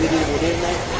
DVD 無料に